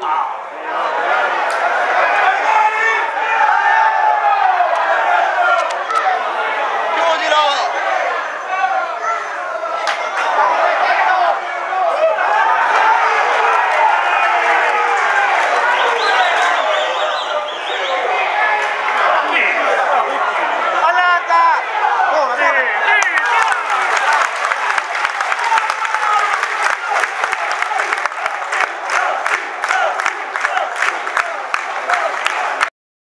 power.